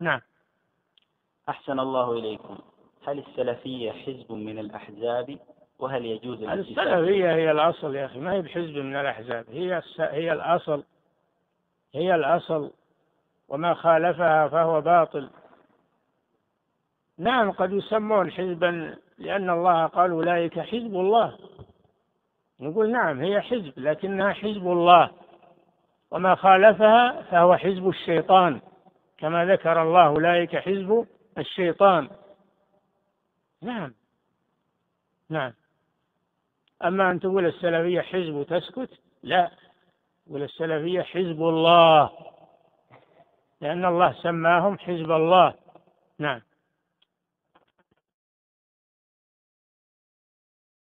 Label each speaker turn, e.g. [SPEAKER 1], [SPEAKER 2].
[SPEAKER 1] نعم.
[SPEAKER 2] أحسن الله إليكم. هل السلفية حزب من الأحزاب؟ وهل يجوز
[SPEAKER 1] السلفية هي الأصل يا أخي ما هي بحزب من الأحزاب. هي هي الأصل هي الأصل وما خالفها فهو باطل. نعم قد يسمون حزبا لأن الله قال أولئك حزب الله. نقول نعم هي حزب لكنها حزب الله. وما خالفها فهو حزب الشيطان. كما ذكر الله أولئك حزب الشيطان. نعم. نعم. أما أن تقول السلفية حزب وتسكت لا. تقول السلفية حزب الله لأن الله سماهم حزب الله. نعم.